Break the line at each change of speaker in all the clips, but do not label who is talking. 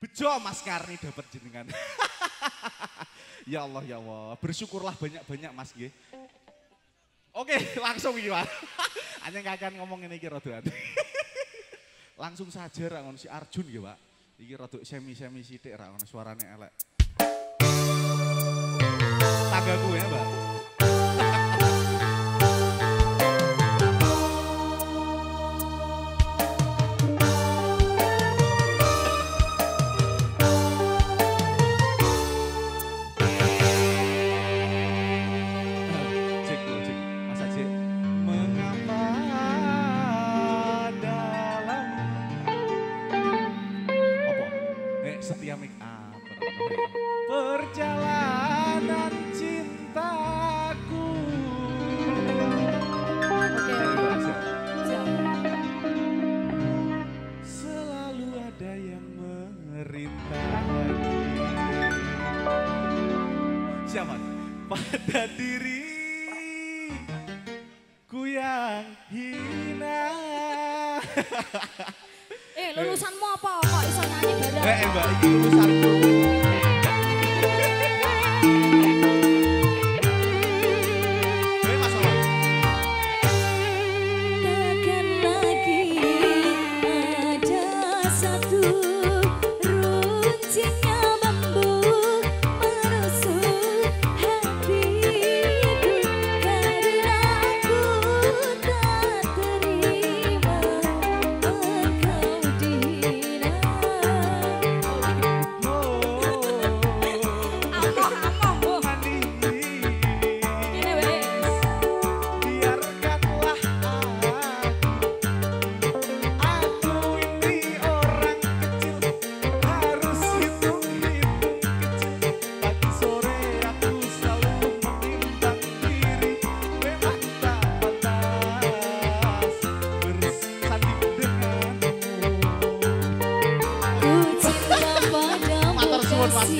Bejo Mas Karni dapat jenengan. ya Allah ya Allah, bersyukurlah banyak-banyak Mas nggih. Oke, langsung iki, Mas. Hanya nggak akan ngomong ini kira langsung saja rangon si Arjun ya Pak. Iki rada semi-semi sithik rangon suaranya elek. tagaku ya, Pak. ada diriku yang hina.
eh lulusanmu apa kok iso nyanyi badan?
Eh mbak ini lulusanku.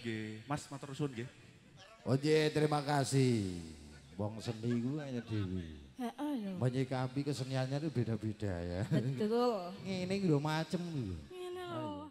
Nggih. Mas matur suwun nggih.
Oke, terima kasih. Wong seni ku hanya dewi.
Heeh lho.
Menyikapi keseniannya itu beda-beda ya.
Betul.
Ini lho macem lho.
Ngene lho.